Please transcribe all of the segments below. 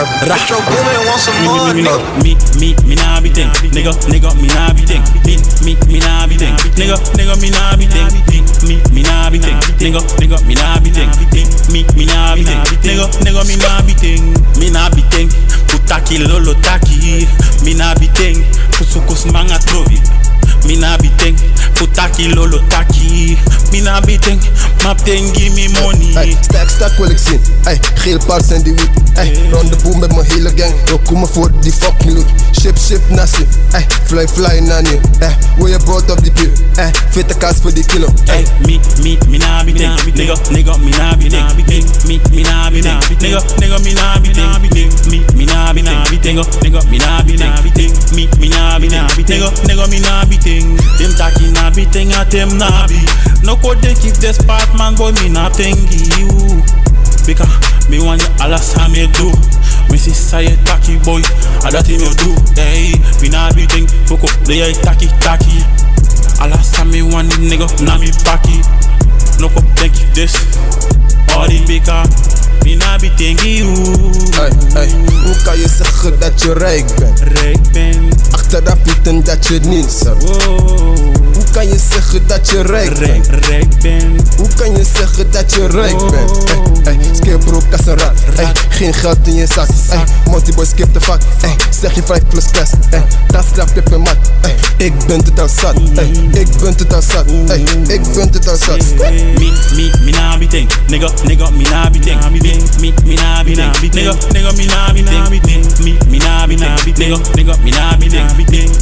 Rap. Metro Boomin want some Me, more, me, me, nigga. me, me, me nah be thing, nigga, nigga, me nah be thing, me, me, me nah be thing, nigga, nigga, me nah be thing, me, me me nah be thing, nigga, nigga, me nah be thing, me, me me nah be thing, nigga, nigga, me nah be thing, me nah be thing, kutaki lolo taki, me nah be thing, kusukus manga trovi. Me nah be thing, kutaki lolo taki, me nah be thing, map thing give me money. Ey, stack, stack wil ik zien. Ey, geel paars en die wiet. Ey, rond de boel met mijn hele gang. We komen voor die fucking loot. Ship, ship, nasi. Ey, fly, fly naar nu. Ey, hoe je brood op die puur. Ey, fitte kaas voor die kilo. Hey, me, me, me nah be thing, nigga, nigga, me nah be thing, me, me, me nah be thing, nigga, nigga, me nah be thing, me, me nah be thing, nigga, nigga, me nah be thing, me, me nah be thing, nigga, nigga, me nah be thing. Them taki nah be thing, at them nah be. No code they keep this part, man, boy, me nah thing you. Because me want you all time you do. Me see say taki boy, all that thing you do. Hey, me not be thing, fuck up, they ain't taki taki. All time me want the nigga, not me backy. No come think if this, all the bigger. Me nah be thinking you. Ey, ey, hoe kan je zeggen dat je rijk bent? Rijk ben, Achteraf weten dat je niets hebt. wow. Hoe kan je zeggen dat je rijk bent? Rijk, rijk ben, Hoe kan je zeggen dat je rijk bent? Ey, ey, skipbroek als een rat. Ey, geen geld in je zak. Ey, Monty boy skip de vak. Ey, zeg je 5 plus test. Ey, dat slap je per mat. Ey, ik ben het al zat. Ey, ik ben het al zat. Ey, ik ben het al zat. Me, me, me nah be thing, nigga, nigga, me nah be thing, me, me, me nah be thing, nigga, nigga, me nah be thing, nigga, nigga, me nah be thing,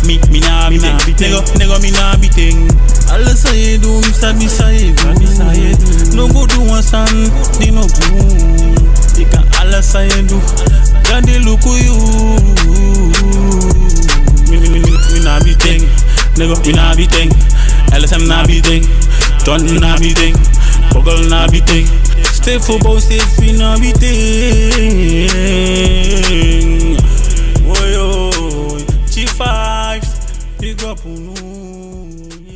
me, me nah be thing, nigga, nigga, me nah be thing. Alles aan je doen, staat niet aan je doen. No go do one son, die no. Ik kan alles aan je doen, dan die look hoe you. Me, me, me, me, me nah be thing, nigga, me nah be thing. LSM nah be thing, Don nah be thing, Bogell nah be thing. Stay for both, stay free nah be thing. Oh.